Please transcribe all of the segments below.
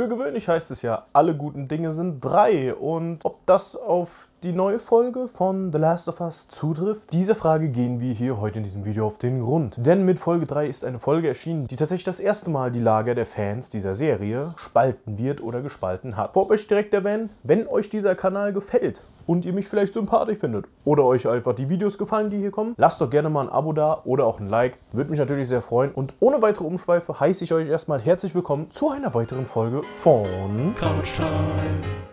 Für gewöhnlich heißt es ja, alle guten Dinge sind drei. Und ob das auf die neue Folge von The Last of Us zutrifft? Diese Frage gehen wir hier heute in diesem Video auf den Grund. Denn mit Folge 3 ist eine Folge erschienen, die tatsächlich das erste Mal die Lager der Fans dieser Serie spalten wird oder gespalten hat. Vorab euch direkt erwähnen, wenn euch dieser Kanal gefällt und ihr mich vielleicht sympathisch findet oder euch einfach die Videos gefallen, die hier kommen, lasst doch gerne mal ein Abo da oder auch ein Like. Würde mich natürlich sehr freuen. Und ohne weitere Umschweife heiße ich euch erstmal herzlich willkommen zu einer weiteren Folge von Couch Time.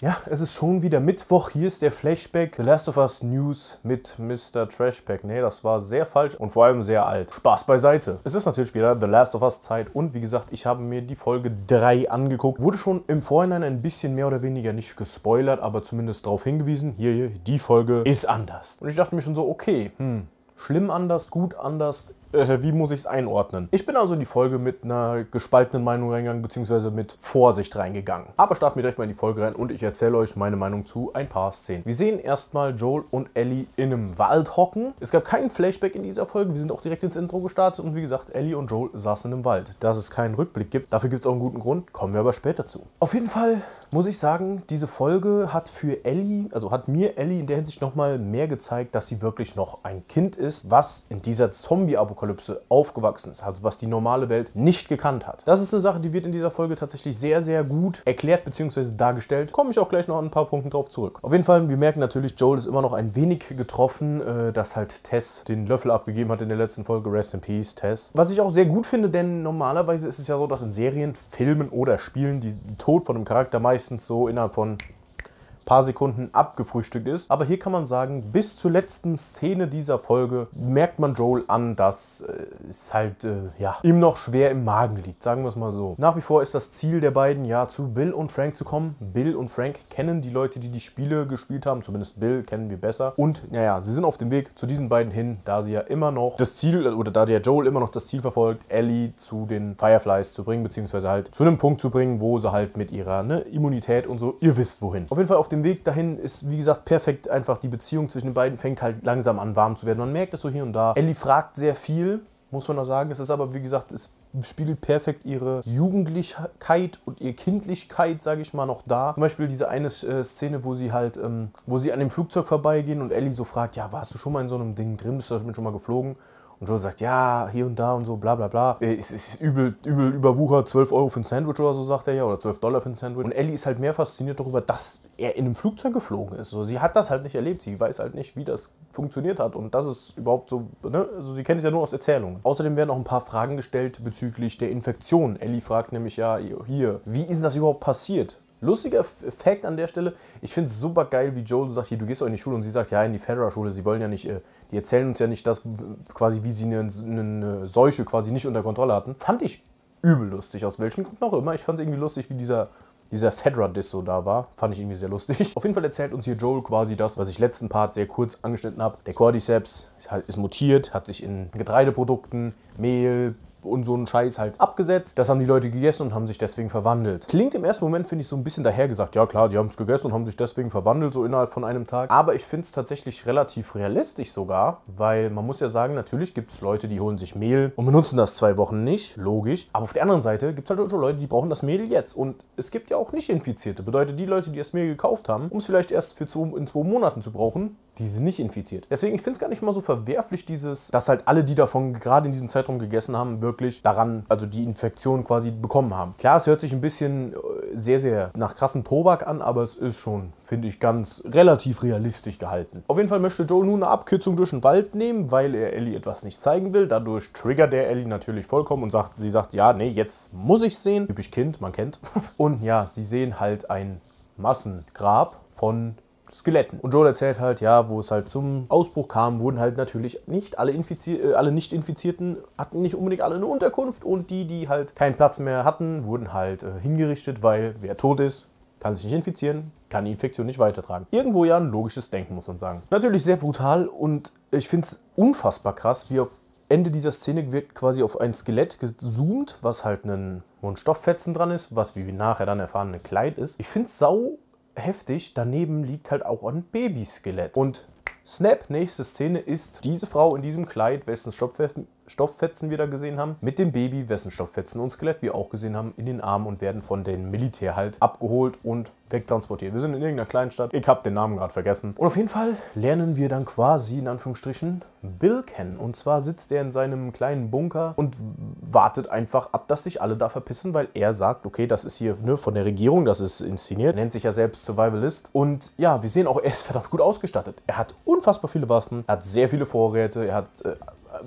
Ja, es ist schon wieder Mittwoch. Hier ist der Flashback The Last of Us News mit Mr. Trashback. Nee, das war sehr falsch und vor allem sehr alt. Spaß beiseite. Es ist natürlich wieder The Last of Us Zeit und wie gesagt, ich habe mir die Folge 3 angeguckt. Wurde schon im Vorhinein ein bisschen mehr oder weniger nicht gespoilert, aber zumindest darauf hingewiesen, hier, hier, die Folge ist anders. Und ich dachte mir schon so, okay, hm, schlimm anders, gut anders, äh, wie muss ich es einordnen? Ich bin also in die Folge mit einer gespaltenen Meinung reingegangen, beziehungsweise mit Vorsicht reingegangen. Aber starten wir direkt mal in die Folge rein und ich erzähle euch meine Meinung zu ein paar Szenen. Wir sehen erstmal Joel und Ellie in einem Wald hocken. Es gab keinen Flashback in dieser Folge, wir sind auch direkt ins Intro gestartet und wie gesagt, Ellie und Joel saßen im Wald. Dass es keinen Rückblick gibt, dafür gibt es auch einen guten Grund, kommen wir aber später zu. Auf jeden Fall muss ich sagen, diese Folge hat für Ellie, also hat mir Ellie in der Hinsicht nochmal mehr gezeigt, dass sie wirklich noch ein Kind ist, was in dieser Zombie-Apokalypse Apokalypse aufgewachsen ist, also was die normale Welt nicht gekannt hat. Das ist eine Sache, die wird in dieser Folge tatsächlich sehr, sehr gut erklärt bzw. dargestellt. Komme ich auch gleich noch an ein paar Punkten drauf zurück. Auf jeden Fall, wir merken natürlich, Joel ist immer noch ein wenig getroffen, äh, dass halt Tess den Löffel abgegeben hat in der letzten Folge. Rest in Peace, Tess. Was ich auch sehr gut finde, denn normalerweise ist es ja so, dass in Serien, Filmen oder Spielen die Tod von einem Charakter meistens so innerhalb von paar Sekunden abgefrühstückt ist. Aber hier kann man sagen, bis zur letzten Szene dieser Folge merkt man Joel an, dass äh, es halt äh, ja, ihm noch schwer im Magen liegt, sagen wir es mal so. Nach wie vor ist das Ziel der beiden ja zu Bill und Frank zu kommen. Bill und Frank kennen die Leute, die die Spiele gespielt haben, zumindest Bill kennen wir besser. Und naja, sie sind auf dem Weg zu diesen beiden hin, da sie ja immer noch das Ziel, oder da der Joel immer noch das Ziel verfolgt, Ellie zu den Fireflies zu bringen, beziehungsweise halt zu einem Punkt zu bringen, wo sie halt mit ihrer ne, Immunität und so, ihr wisst wohin. Auf jeden Fall auf dem dem Weg dahin ist, wie gesagt, perfekt einfach. Die Beziehung zwischen den beiden fängt halt langsam an, warm zu werden. Man merkt es so hier und da. Ellie fragt sehr viel, muss man noch sagen. Es ist aber, wie gesagt, es spiegelt perfekt ihre Jugendlichkeit und ihre Kindlichkeit, sage ich mal, noch da. Zum Beispiel diese eine äh, Szene, wo sie halt, ähm, wo sie an dem Flugzeug vorbeigehen und Ellie so fragt, ja, warst du schon mal in so einem Ding drin? Bist du schon mal geflogen? Und Joel sagt, ja, hier und da und so, bla bla bla. Äh, es ist übel, übel überwuchert, 12 Euro für ein Sandwich oder so, sagt er ja, oder 12 Dollar für ein Sandwich. Und Ellie ist halt mehr fasziniert darüber, dass er in einem Flugzeug geflogen ist. So, sie hat das halt nicht erlebt, sie weiß halt nicht, wie das funktioniert hat und das ist überhaupt so, ne? also sie kennt es ja nur aus Erzählungen. Außerdem werden auch ein paar Fragen gestellt bezüglich der Infektion. Ellie fragt nämlich ja, hier, wie ist das überhaupt passiert? Lustiger Fact an der Stelle, ich finde es super geil, wie Joel sagt, hier, du gehst auch in die Schule und sie sagt, ja, in die Federer-Schule, sie wollen ja nicht, äh, die erzählen uns ja nicht das, quasi wie sie eine, eine Seuche quasi nicht unter Kontrolle hatten. Fand ich übel lustig, aus welchen Gründen auch immer. Ich fand es irgendwie lustig, wie dieser, dieser Fedra-Diss so da war. Fand ich irgendwie sehr lustig. Auf jeden Fall erzählt uns hier Joel quasi das, was ich letzten Part sehr kurz angeschnitten habe. Der Cordyceps ist mutiert, hat sich in Getreideprodukten, Mehl, und so einen Scheiß halt abgesetzt. Das haben die Leute gegessen und haben sich deswegen verwandelt. Klingt im ersten Moment, finde ich, so ein bisschen dahergesagt. Ja klar, die haben es gegessen und haben sich deswegen verwandelt, so innerhalb von einem Tag. Aber ich finde es tatsächlich relativ realistisch sogar, weil man muss ja sagen, natürlich gibt es Leute, die holen sich Mehl und benutzen das zwei Wochen nicht, logisch. Aber auf der anderen Seite gibt es halt auch Leute, die brauchen das Mehl jetzt. Und es gibt ja auch nicht Infizierte. Bedeutet, die Leute, die das Mehl gekauft haben, um es vielleicht erst für zwei, in zwei Monaten zu brauchen, die sind nicht infiziert. Deswegen, ich finde es gar nicht mal so verwerflich, dieses, dass halt alle, die davon gerade in diesem Zeitraum gegessen haben, wirklich daran, also die Infektion quasi bekommen haben. Klar, es hört sich ein bisschen äh, sehr, sehr nach krassen Tobak an, aber es ist schon, finde ich, ganz relativ realistisch gehalten. Auf jeden Fall möchte Joel nun eine Abkürzung durch den Wald nehmen, weil er Ellie etwas nicht zeigen will. Dadurch triggert er Ellie natürlich vollkommen und sagt, sie sagt, ja, nee, jetzt muss ich sehen. Typisch Kind, man kennt. Und ja, sie sehen halt ein Massengrab von Skeletten. Und Joel erzählt halt, ja, wo es halt zum Ausbruch kam, wurden halt natürlich nicht alle, Infizier äh, alle Nicht-Infizierten hatten nicht unbedingt alle eine Unterkunft und die, die halt keinen Platz mehr hatten, wurden halt äh, hingerichtet, weil wer tot ist, kann sich nicht infizieren, kann die Infektion nicht weitertragen. Irgendwo ja ein logisches Denken, muss man sagen. Natürlich sehr brutal und ich finde es unfassbar krass, wie auf Ende dieser Szene wird quasi auf ein Skelett gezoomt, was halt ein, wo ein Stofffetzen dran ist, was wie wir nachher dann erfahren ein Kleid ist. Ich finde es sau heftig. Daneben liegt halt auch ein Babyskelett. Und Snap, nächste Szene ist diese Frau in diesem Kleid, wessen Stofffetzen wieder gesehen haben, mit dem Baby, wessen Stofffetzen und Skelett wir auch gesehen haben, in den Armen und werden von dem Militär halt abgeholt und wegtransportiert. Wir sind in irgendeiner Kleinstadt, ich habe den Namen gerade vergessen. Und auf jeden Fall lernen wir dann quasi, in Anführungsstrichen, Bill kennen. Und zwar sitzt er in seinem kleinen Bunker und wartet einfach ab, dass sich alle da verpissen, weil er sagt, okay, das ist hier ne, von der Regierung, das ist inszeniert, nennt sich ja selbst Survivalist. Und ja, wir sehen auch, er ist verdammt gut ausgestattet. Er hat unfassbar viele Waffen, er hat sehr viele Vorräte, er hat äh,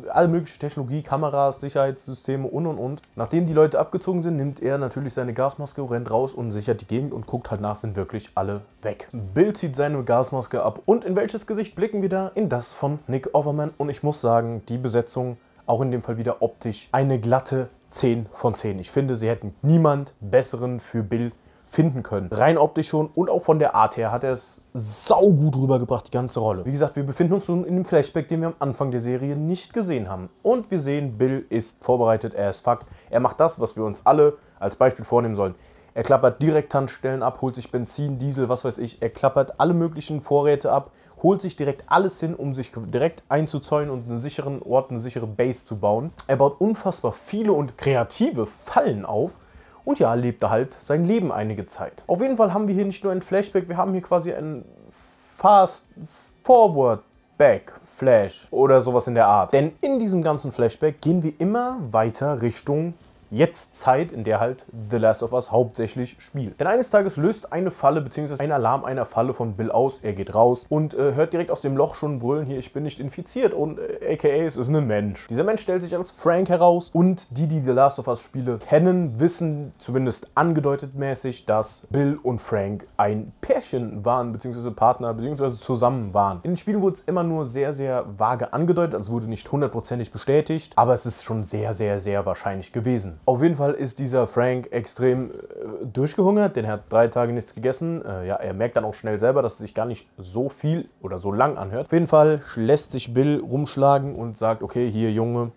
alle mögliche Technologie, Kameras, Sicherheitssysteme und und und. Nachdem die Leute abgezogen sind, nimmt er natürlich seine Gasmaske, rennt raus und sichert die Gegend und guckt halt nach, sind wirklich alle weg. Bill zieht seine Gasmaske ab und in welches Gesicht blicken wir da? In das von Nick Overman und ich muss sagen, die Besetzung, auch in dem Fall wieder optisch, eine glatte 10 von 10. Ich finde, sie hätten niemand besseren für Bill finden können. Rein optisch schon und auch von der Art her hat er es saugut rübergebracht, die ganze Rolle. Wie gesagt, wir befinden uns nun in dem Flashback, den wir am Anfang der Serie nicht gesehen haben. Und wir sehen, Bill ist vorbereitet, er ist fuck. Er macht das, was wir uns alle als Beispiel vornehmen sollen. Er klappert direkt Tankstellen ab, holt sich Benzin, Diesel, was weiß ich. Er klappert alle möglichen Vorräte ab, holt sich direkt alles hin, um sich direkt einzuzäunen und einen sicheren Ort, eine sichere Base zu bauen. Er baut unfassbar viele und kreative Fallen auf, und ja, lebte halt sein Leben einige Zeit. Auf jeden Fall haben wir hier nicht nur ein Flashback, wir haben hier quasi ein Fast Forward Back Flash oder sowas in der Art. Denn in diesem ganzen Flashback gehen wir immer weiter Richtung jetzt Zeit, in der halt The Last of Us hauptsächlich spielt. Denn eines Tages löst eine Falle bzw. ein Alarm einer Falle von Bill aus. Er geht raus und äh, hört direkt aus dem Loch schon brüllen, hier, ich bin nicht infiziert und äh, aka es ist ein Mensch. Dieser Mensch stellt sich als Frank heraus und die, die The Last of Us Spiele kennen, wissen zumindest angedeutet mäßig, dass Bill und Frank ein Pärchen waren bzw. Partner bzw. zusammen waren. In den Spielen wurde es immer nur sehr, sehr vage angedeutet, also wurde nicht hundertprozentig bestätigt, aber es ist schon sehr, sehr, sehr wahrscheinlich gewesen. Auf jeden Fall ist dieser Frank extrem äh, durchgehungert, denn er hat drei Tage nichts gegessen. Äh, ja, er merkt dann auch schnell selber, dass es sich gar nicht so viel oder so lang anhört. Auf jeden Fall lässt sich Bill rumschlagen und sagt, okay, hier Junge,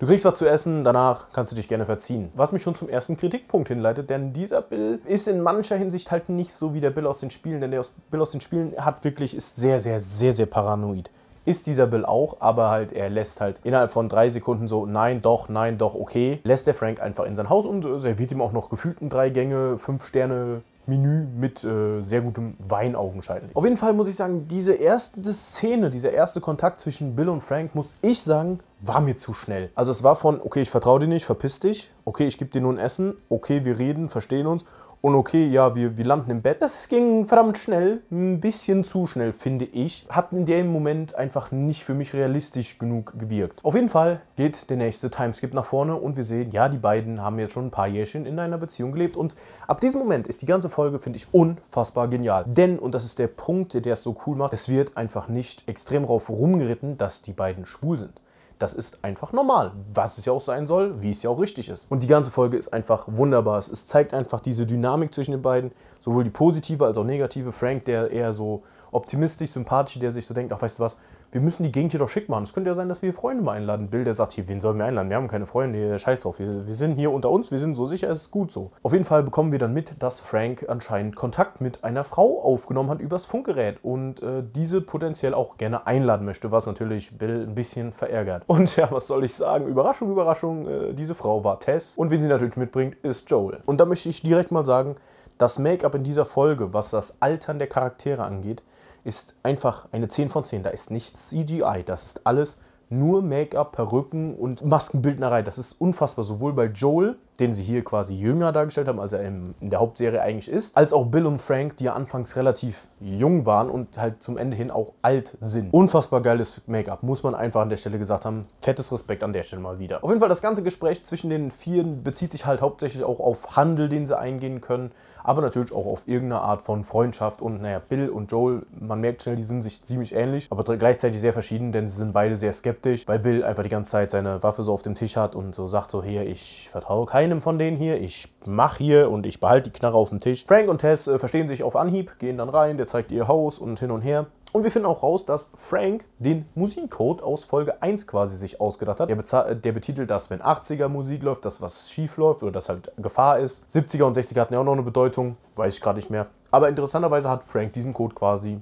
Du kriegst was zu essen, danach kannst du dich gerne verziehen. Was mich schon zum ersten Kritikpunkt hinleitet, denn dieser Bill ist in mancher Hinsicht halt nicht so wie der Bill aus den Spielen, denn der Bill aus den Spielen hat wirklich, ist sehr, sehr, sehr, sehr paranoid ist dieser Bill auch, aber halt er lässt halt innerhalb von drei Sekunden so, nein, doch, nein, doch, okay, lässt der Frank einfach in sein Haus und serviert ihm auch noch gefühlten drei Gänge, fünf Sterne Menü mit äh, sehr gutem Wein augenscheinlich. Auf jeden Fall muss ich sagen, diese erste Szene, dieser erste Kontakt zwischen Bill und Frank, muss ich sagen, war mir zu schnell. Also es war von, okay, ich vertraue dir nicht, verpiss dich, okay, ich gebe dir nur ein Essen, okay, wir reden, verstehen uns und okay, ja, wir, wir landen im Bett. Das ging verdammt schnell, ein bisschen zu schnell, finde ich. Hat in dem Moment einfach nicht für mich realistisch genug gewirkt. Auf jeden Fall geht der nächste Timeskip nach vorne und wir sehen, ja, die beiden haben jetzt schon ein paar Jährchen in einer Beziehung gelebt und ab diesem Moment ist die ganze Folge, finde ich, unfassbar genial. Denn, und das ist der Punkt, der es so cool macht, es wird einfach nicht extrem drauf rumgeritten, dass die beiden schwul sind. Das ist einfach normal, was es ja auch sein soll, wie es ja auch richtig ist. Und die ganze Folge ist einfach wunderbar. Es zeigt einfach diese Dynamik zwischen den beiden, sowohl die positive als auch negative. Frank, der eher so optimistisch, sympathisch, der sich so denkt, ach weißt du was, wir müssen die Gegend hier doch schick machen. Es könnte ja sein, dass wir Freunde mal einladen. Bill, der sagt, hier, wen sollen wir einladen? Wir haben keine Freunde, scheiß drauf. Wir, wir, sind hier unter uns, wir sind so sicher, es ist gut so. Auf jeden Fall bekommen wir dann mit, dass Frank anscheinend Kontakt mit einer Frau aufgenommen hat übers Funkgerät und äh, diese potenziell auch gerne einladen möchte, was natürlich Bill ein bisschen verärgert. Und ja, was soll ich sagen? Überraschung, Überraschung, äh, diese Frau war Tess und wen sie natürlich mitbringt, ist Joel. Und da möchte ich direkt mal sagen, das Make-up in dieser Folge, was das Altern der Charaktere angeht, ist einfach eine 10 von 10. Da ist nichts CGI. Das ist alles nur Make-up, Perücken und Maskenbildnerei. Das ist unfassbar. Sowohl bei Joel, den sie hier quasi jünger dargestellt haben, als er in der Hauptserie eigentlich ist, als auch Bill und Frank, die ja anfangs relativ jung waren und halt zum Ende hin auch alt sind. Unfassbar geiles Make-up, muss man einfach an der Stelle gesagt haben. Fettes Respekt an der Stelle mal wieder. Auf jeden Fall, das ganze Gespräch zwischen den Vieren bezieht sich halt hauptsächlich auch auf Handel, den sie eingehen können aber natürlich auch auf irgendeine Art von Freundschaft. Und naja, Bill und Joel, man merkt schnell, die sind sich ziemlich ähnlich, aber gleichzeitig sehr verschieden, denn sie sind beide sehr skeptisch, weil Bill einfach die ganze Zeit seine Waffe so auf dem Tisch hat und so sagt so, hier, ich vertraue keinem von denen hier, ich mach hier und ich behalte die Knarre auf dem Tisch. Frank und Tess äh, verstehen sich auf Anhieb, gehen dann rein, der zeigt ihr Haus und hin und her. Und wir finden auch raus, dass Frank den Musikcode aus Folge 1 quasi sich ausgedacht hat. Der, der, betitelt das, wenn 80er Musik läuft, dass was schief läuft oder dass halt Gefahr ist. 70er und 60er hatten ja auch noch eine Bedeutung, weiß ich gerade nicht mehr. Aber interessanterweise hat Frank diesen Code quasi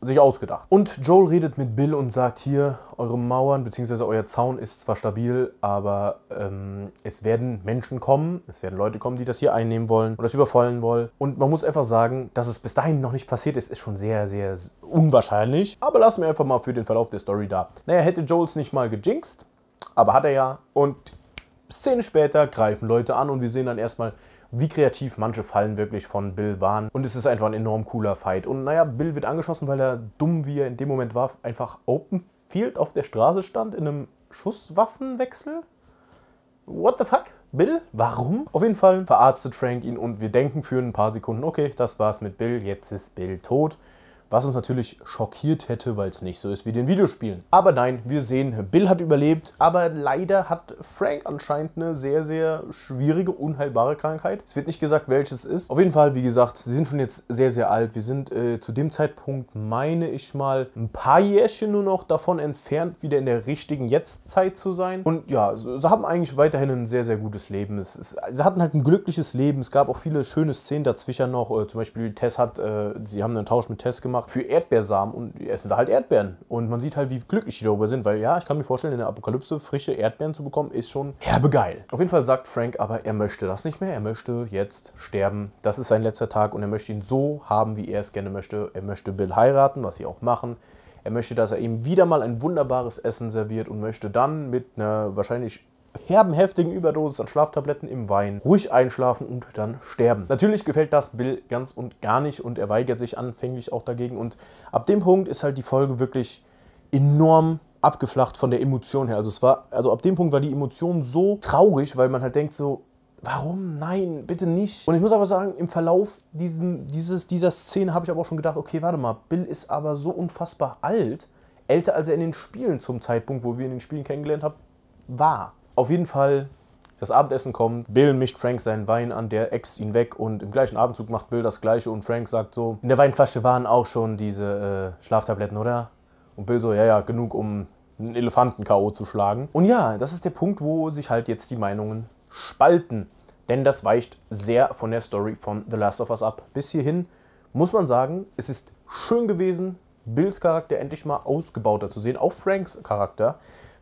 sich ausgedacht. Und Joel redet mit Bill und sagt hier, eure Mauern bzw. euer Zaun ist zwar stabil, aber ähm, es werden Menschen kommen, es werden Leute kommen, die das hier einnehmen wollen und das überfallen wollen. Und man muss einfach sagen, dass es bis dahin noch nicht passiert ist, ist schon sehr, sehr unwahrscheinlich. Aber lassen wir einfach mal für den Verlauf der Story da. Naja, hätte Joels nicht mal gejinxt, aber hat er ja. Und Szene später greifen Leute an und wir sehen dann erstmal wie kreativ manche Fallen wirklich von Bill waren. Und es ist einfach ein enorm cooler Fight. Und naja, Bill wird angeschossen, weil er dumm, wie er in dem Moment war, einfach Open Field auf der Straße stand in einem Schusswaffenwechsel. What the fuck? Bill? Warum? Auf jeden Fall verarztet Frank ihn und wir denken für ein paar Sekunden, okay, das war's mit Bill, jetzt ist Bill tot was uns natürlich schockiert hätte, weil es nicht so ist wie den Videospielen. Aber nein, wir sehen, Bill hat überlebt, aber leider hat Frank anscheinend eine sehr, sehr schwierige, unheilbare Krankheit. Es wird nicht gesagt, welches ist. Auf jeden Fall, wie gesagt, sie sind schon jetzt sehr, sehr alt. Wir sind äh, zu dem Zeitpunkt, meine ich mal, ein paar Jährchen nur noch davon entfernt, wieder in der richtigen Jetztzeit zu sein. Und ja, sie haben eigentlich weiterhin ein sehr, sehr gutes Leben. Es, es, sie hatten halt ein glückliches Leben. Es gab auch viele schöne Szenen dazwischen noch. Äh, zum Beispiel Tess hat, äh, sie haben einen Tausch mit Tess gemacht gemacht für Erdbeersamen und essen da halt Erdbeeren. Und man sieht halt, wie glücklich die darüber sind, weil ja, ich kann mir vorstellen, in der Apokalypse frische Erdbeeren zu bekommen, ist schon herbe geil. Auf jeden Fall sagt Frank aber, er möchte das nicht mehr, er möchte jetzt sterben. Das ist sein letzter Tag und er möchte ihn so haben, wie er es gerne möchte. Er möchte Bill heiraten, was sie auch machen. Er möchte, dass er ihm wieder mal ein wunderbares Essen serviert und möchte dann mit einer wahrscheinlich herben, heftigen Überdosis an Schlaftabletten im Wein ruhig einschlafen und dann sterben. Natürlich gefällt das Bill ganz und gar nicht und er weigert sich anfänglich auch dagegen und ab dem Punkt ist halt die Folge wirklich enorm abgeflacht von der Emotion her. Also es war, also ab dem Punkt war die Emotion so traurig, weil man halt denkt so, warum? Nein, bitte nicht. Und ich muss aber sagen, im Verlauf diesen, dieses, dieser Szene habe ich aber auch schon gedacht, okay, warte mal, Bill ist aber so unfassbar alt, älter als er in den Spielen zum Zeitpunkt, wo wir ihn in den Spielen kennengelernt haben, war. Auf jeden Fall, das Abendessen kommt, Bill mischt Frank seinen Wein an, der äxt ihn weg und im gleichen Abendzug macht Bill das gleiche und Frank sagt so, in der Weinflasche waren auch schon diese äh, Schlaftabletten, oder? Und Bill so, ja, ja, genug, um einen Elefanten K.O. zu schlagen. Und ja, das ist der Punkt, wo sich halt jetzt die Meinungen spalten. Denn das weicht sehr von der Story von The Last of Us ab. Bis hierhin muss man sagen, es ist schön gewesen, Bills Charakter endlich mal ausgebauter zu sehen, auch Franks Charakter.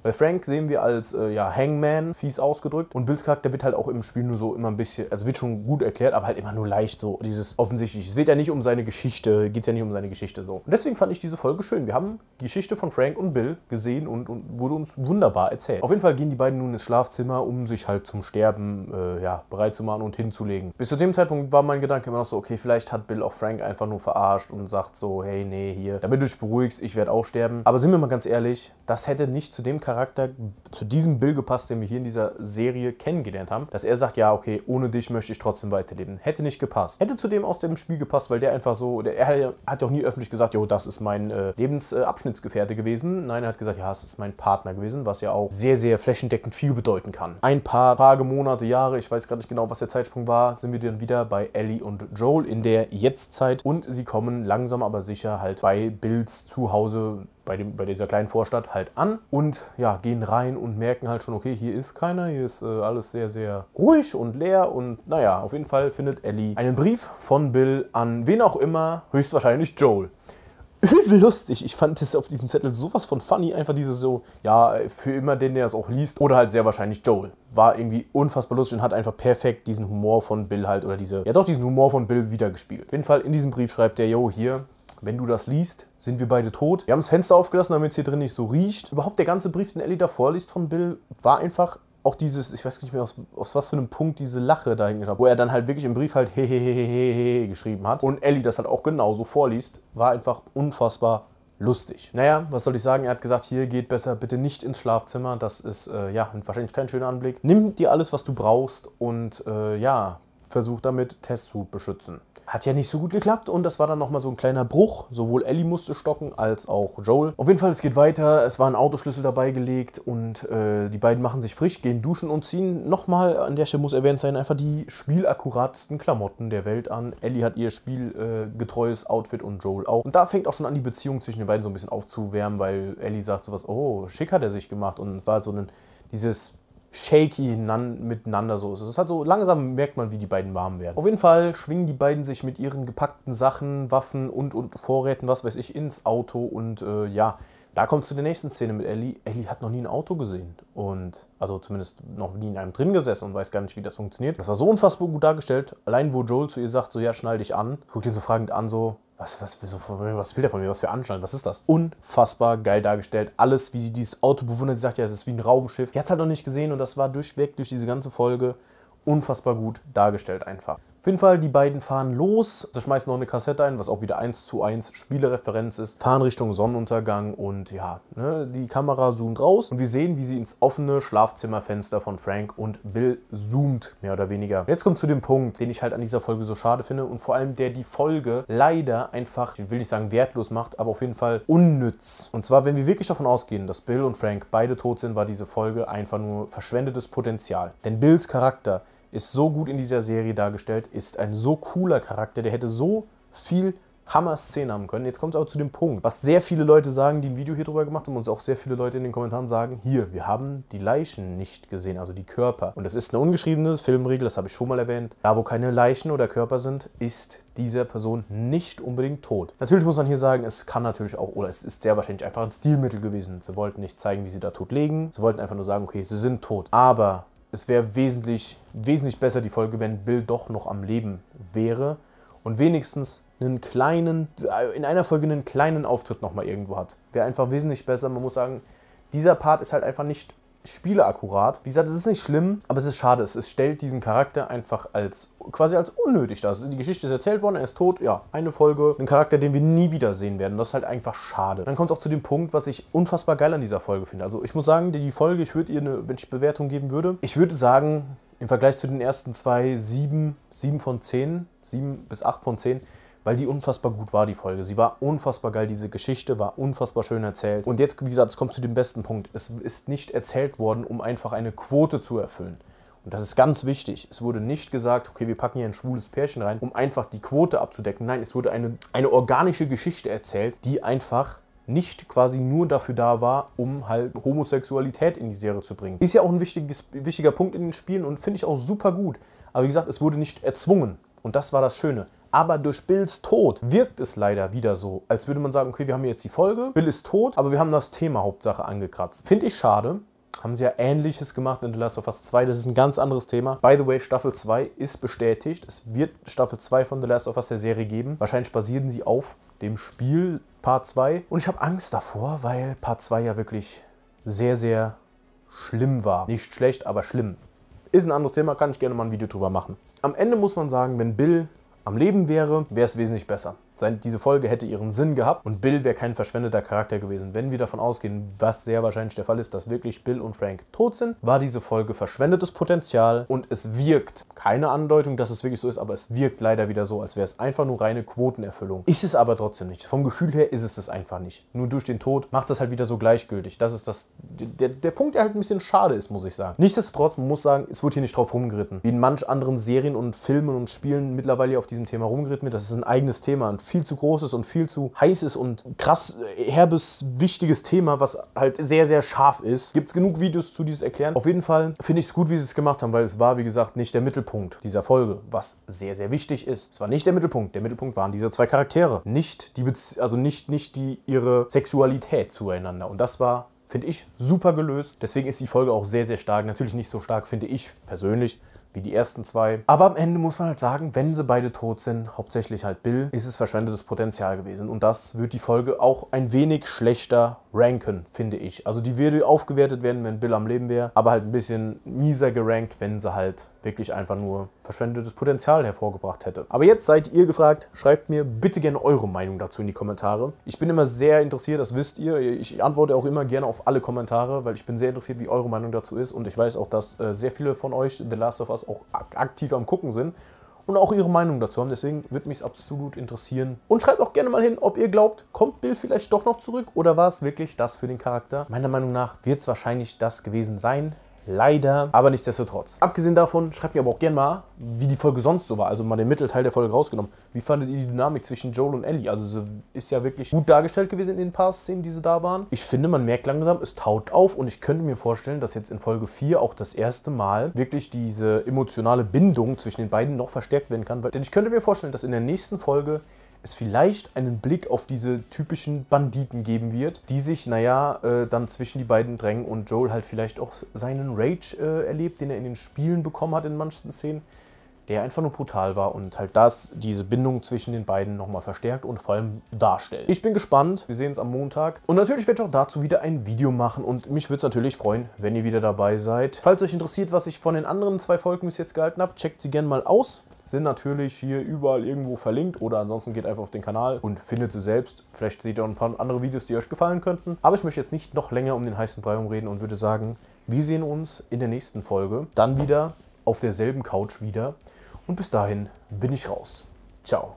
Bei Frank sehen wir als äh, ja, Hangman, fies ausgedrückt. Und Bills Charakter wird halt auch im Spiel nur so immer ein bisschen, also wird schon gut erklärt, aber halt immer nur leicht so dieses offensichtlich. Es geht ja nicht um seine Geschichte, geht ja nicht um seine Geschichte so. Und deswegen fand ich diese Folge schön. Wir haben die Geschichte von Frank und Bill gesehen und, und wurde uns wunderbar erzählt. Auf jeden Fall gehen die beiden nun ins Schlafzimmer, um sich halt zum Sterben äh, ja, bereit zu machen und hinzulegen. Bis zu dem Zeitpunkt war mein Gedanke immer noch so, okay, vielleicht hat Bill auch Frank einfach nur verarscht und sagt so, hey, nee, hier, damit du dich beruhigst, ich werde auch sterben. Aber sind wir mal ganz ehrlich, das hätte nicht zu dem Charakter Charakter zu diesem Bill gepasst, den wir hier in dieser Serie kennengelernt haben, dass er sagt, ja, okay, ohne dich möchte ich trotzdem weiterleben. Hätte nicht gepasst. Hätte zu dem aus dem Spiel gepasst, weil der einfach so, der, er hat ja auch nie öffentlich gesagt, jo, das ist mein äh, Lebensabschnittsgefährte gewesen. Nein, er hat gesagt, ja, es ist mein Partner gewesen, was ja auch sehr, sehr flächendeckend viel bedeuten kann. Ein paar Tage, Monate, Jahre, ich weiß gerade nicht genau, was der Zeitsprung war, sind wir dann wieder bei Ellie und Joel in der Jetztzeit und sie kommen langsam aber sicher halt bei Bills Zuhause bei, dem, bei dieser kleinen Vorstadt halt an und ja, gehen rein und merken halt schon, okay, hier ist keiner, hier ist äh, alles sehr, sehr ruhig und leer und naja, auf jeden Fall findet Ellie einen Brief von Bill an wen auch immer, höchstwahrscheinlich Joel. Übel lustig. Ich fand es auf diesem Zettel sowas von funny. Einfach dieses so, ja, für immer den, der es auch liest. Oder halt sehr wahrscheinlich Joel. War irgendwie unfassbar lustig und hat einfach perfekt diesen Humor von Bill halt, oder diese, ja doch, diesen Humor von Bill wiedergespielt. Auf jeden Fall in diesem Brief schreibt der, yo, hier, wenn du das liest, sind wir beide tot. Wir haben das Fenster aufgelassen, damit es hier drin nicht so riecht. Überhaupt der ganze Brief, den Ellie da vorliest von Bill, war einfach auch dieses, ich weiß nicht mehr, aus, aus was für einem Punkt diese Lache dahin hat, wo er dann halt wirklich im Brief halt hehehehehe geschrieben hat und Ellie das halt auch genauso vorliest, war einfach unfassbar lustig. Naja, was soll ich sagen? Er hat gesagt, hier geht besser bitte nicht ins Schlafzimmer. Das ist äh, ja wahrscheinlich kein schöner Anblick. Nimm dir alles, was du brauchst und äh, ja, versuch damit Tess zu beschützen. Hat ja nicht so gut geklappt und das war dann nochmal so ein kleiner Bruch. Sowohl Ellie musste stocken als auch Joel. Auf jeden Fall, es geht weiter. Es war ein Autoschlüssel dabei gelegt und äh, die beiden machen sich frisch, gehen duschen und ziehen nochmal, an der Stelle muss erwähnt sein, einfach die spielakkuratsten Klamotten der Welt an. Ellie hat ihr spielgetreues äh, Outfit und Joel auch. Und da fängt auch schon an, die Beziehung zwischen den beiden so ein bisschen aufzuwärmen, weil Ellie sagt sowas, oh, schick hat er sich gemacht und es war so ein, dieses shaky miteinander so ist. Es ist halt so, langsam merkt man, wie die beiden warm werden. Auf jeden Fall schwingen die beiden sich mit ihren gepackten Sachen, Waffen und, und Vorräten, was weiß ich, ins Auto und äh, ja, da kommt zu der nächsten Szene mit Ellie. Ellie hat noch nie ein Auto gesehen und also zumindest noch nie in einem drin gesessen und weiß gar nicht, wie das funktioniert. Das war so unfassbar gut dargestellt. Allein wo Joel zu ihr sagt, so ja, schnall dich an, guckt ihn so fragend an, so was, was, was, will der von mir? Was für Anschnallen? Was ist das? Unfassbar geil dargestellt. Alles, wie sie dieses Auto bewundert. Sie sagt ja, es ist wie ein Raumschiff. Die hat es halt noch nicht gesehen und das war durchweg durch diese ganze Folge unfassbar gut dargestellt einfach. Auf jeden Fall, die beiden fahren los. Sie schmeißen noch eine Kassette ein, was auch wieder 1 zu 1 Spielereferenz ist. Fahren Richtung Sonnenuntergang und ja, ne, die Kamera zoomt raus und wir sehen, wie sie ins offene Schlafzimmerfenster von Frank und Bill zoomt, mehr oder weniger. Jetzt kommt zu dem Punkt, den ich halt an dieser Folge so schade finde und vor allem der die Folge leider einfach, ich will nicht sagen wertlos macht, aber auf jeden Fall unnütz. Und zwar, wenn wir wirklich davon ausgehen, dass Bill und Frank beide tot sind, war diese Folge einfach nur verschwendetes Potenzial. Denn Bills Charakter ist so gut in dieser Serie dargestellt, ist ein so cooler Charakter, der hätte so viel Hammer-Szenen haben können. Jetzt kommt es aber zu dem Punkt, was sehr viele Leute sagen, die ein Video hier drüber gemacht haben und auch sehr viele Leute in den Kommentaren sagen, hier, wir haben die Leichen nicht gesehen, also die Körper. Und das ist eine ungeschriebene Filmregel, das habe ich schon mal erwähnt. Da, wo keine Leichen oder Körper sind, ist diese Person nicht unbedingt tot. Natürlich muss man hier sagen, es kann natürlich auch, oder es ist sehr wahrscheinlich einfach ein Stilmittel gewesen. Sie wollten nicht zeigen, wie sie da tot legen. Sie wollten einfach nur sagen, okay, sie sind tot. Aber es wäre wesentlich, wesentlich besser die Folge, wenn Bill doch noch am Leben wäre und wenigstens einen kleinen, in einer Folge einen kleinen Auftritt nochmal irgendwo hat. Wäre einfach wesentlich besser. Man muss sagen, dieser Part ist halt einfach nicht Spiele akkurat. Wie gesagt, es ist nicht schlimm, aber es ist schade. Es, stellt diesen Charakter einfach als quasi als unnötig dar. Die Geschichte ist erzählt worden, er ist tot. Ja, eine Folge, ein Charakter, den wir nie wiedersehen werden. Das ist halt einfach schade. Dann kommt es auch zu dem Punkt, was ich unfassbar geil an dieser Folge finde. Also ich muss sagen, die Folge, ich würde ihr eine, wenn ich Bewertung geben würde, ich würde sagen, im Vergleich zu den ersten zwei, sieben, sieben von zehn, sieben bis acht von zehn weil die unfassbar gut war, die Folge. Sie war unfassbar geil, diese Geschichte war unfassbar schön erzählt. Und jetzt, wie gesagt, es kommt zu dem besten Punkt. Es ist nicht erzählt worden, um einfach eine Quote zu erfüllen. Und das ist ganz wichtig. Es wurde nicht gesagt, okay, wir packen hier ein schwules Pärchen rein, um einfach die Quote abzudecken. Nein, es wurde eine, eine organische Geschichte erzählt, die einfach nicht quasi nur dafür da war, um halt Homosexualität in die Serie zu bringen. Ist ja auch ein wichtiger Punkt in den Spielen und finde ich auch super gut. Aber wie gesagt, es wurde nicht erzwungen. Und das war das Schöne. Aber durch Bills Tod wirkt es leider wieder so, als würde man sagen, okay, wir haben jetzt die Folge, Bill ist tot, aber wir haben das Thema Hauptsache angekratzt. Finde ich schade. Haben sie ja ähnliches gemacht in The Last of Us 2. Das ist ein ganz anderes Thema. By the way, Staffel 2 ist bestätigt. Es wird Staffel 2 von The Last of Us der Serie geben. Wahrscheinlich basieren sie auf dem Spiel Part 2. Und ich habe Angst davor, weil Part 2 ja wirklich sehr, sehr schlimm war. Nicht schlecht, aber schlimm. Ist ein anderes Thema, kann ich gerne mal ein Video drüber machen. Am Ende muss man sagen, wenn Bill am Leben wäre, wäre es wesentlich besser. Diese Folge hätte ihren Sinn gehabt und Bill wäre kein verschwendeter Charakter gewesen. Wenn wir davon ausgehen, was sehr wahrscheinlich der Fall ist, dass wirklich Bill und Frank tot sind, war diese Folge verschwendetes Potenzial und es wirkt, keine Andeutung, dass es wirklich so ist, aber es wirkt leider wieder so, als wäre es einfach nur reine Quotenerfüllung. Ist es aber trotzdem nicht. Vom Gefühl her ist es es einfach nicht. Nur durch den Tod macht es halt wieder so gleichgültig. Das ist das, der, der Punkt, der halt ein bisschen schade ist, muss ich sagen. Nichtsdestotrotz, man muss sagen, es wird hier nicht drauf rumgeritten. Wie in manch anderen Serien und Filmen und Spielen mittlerweile auf diesem Thema rumgeritten wird, das ist ein eigenes Thema, ein viel zu großes und viel zu heißes und krass herbes, wichtiges Thema, was halt sehr, sehr scharf ist. Gibt es genug Videos zu dieses erklären. Auf jeden Fall finde ich es gut, wie sie es gemacht haben, weil es war, wie gesagt, nicht der Mittelpunkt dieser Folge, was sehr, sehr wichtig ist. Es war nicht der Mittelpunkt. Der Mittelpunkt waren diese zwei Charaktere. Nicht die, Bezie also nicht, nicht die, ihre Sexualität zueinander. Und das war finde ich super gelöst. Deswegen ist die Folge auch sehr, sehr stark. Natürlich nicht so stark, finde ich persönlich, wie die ersten zwei. Aber am Ende muss man halt sagen, wenn sie beide tot sind, hauptsächlich halt Bill, ist es verschwendetes Potenzial gewesen. Und das wird die Folge auch ein wenig schlechter ranken, finde ich. Also die würde aufgewertet werden, wenn Bill am Leben wäre, aber halt ein bisschen mieser gerankt, wenn sie halt wirklich einfach nur verschwendetes Potenzial hervorgebracht hätte. Aber jetzt seid ihr gefragt, schreibt mir bitte gerne eure Meinung dazu in die Kommentare. Ich bin immer sehr interessiert, das wisst ihr. Ich antworte auch immer gerne auf alle Kommentare, weil ich bin sehr interessiert, wie eure Meinung dazu ist. Und ich weiß auch, dass äh, sehr viele von euch The Last of Us auch aktiv am Gucken sind und auch ihre Meinung dazu haben. Deswegen würde mich absolut interessieren. Und schreibt auch gerne mal hin, ob ihr glaubt, kommt Bill vielleicht doch noch zurück oder war es wirklich das für den Charakter? Meiner Meinung nach wird es wahrscheinlich das gewesen sein. Leider, aber nichtsdestotrotz. Abgesehen davon, schreibt mir aber auch gerne mal, wie die Folge sonst so war. Also mal den Mittelteil der Folge rausgenommen. Wie fandet ihr die Dynamik zwischen Joel und Ellie? Also sie ist ja wirklich gut dargestellt gewesen in den paar Szenen, die sie da waren. Ich finde, man merkt langsam, es taut auf und ich könnte mir vorstellen, dass jetzt in Folge 4 auch das erste Mal wirklich diese emotionale Bindung zwischen den beiden noch verstärkt werden kann. Denn ich könnte mir vorstellen, dass in der nächsten Folge es vielleicht einen Blick auf diese typischen Banditen geben wird, die sich, naja, äh, dann zwischen die beiden drängen und Joel halt vielleicht auch seinen Rage äh, erlebt, den er in den Spielen bekommen hat in manchen Szenen, der einfach nur brutal war und halt das, diese Bindung zwischen den beiden nochmal verstärkt und vor allem darstellt. Ich bin gespannt, wir sehen uns am Montag und natürlich werde ich auch dazu wieder ein Video machen und mich würde es natürlich freuen, wenn ihr wieder dabei seid. Falls euch interessiert, was ich von den anderen zwei Folgen bis jetzt gehalten habe, checkt sie gerne mal aus sind natürlich hier überall irgendwo verlinkt oder ansonsten geht einfach auf den Kanal und findet sie selbst. Vielleicht seht ihr auch ein paar andere Videos, die euch gefallen könnten. Aber ich möchte jetzt nicht noch länger um den heißen Brei umreden und würde sagen, wir sehen uns in der nächsten Folge. Dann wieder auf derselben Couch wieder. Und bis dahin bin ich raus. Ciao.